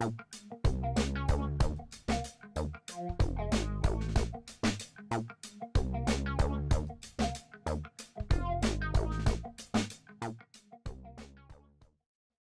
you